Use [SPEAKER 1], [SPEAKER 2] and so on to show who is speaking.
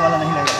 [SPEAKER 1] वाला नहीं लगेगा।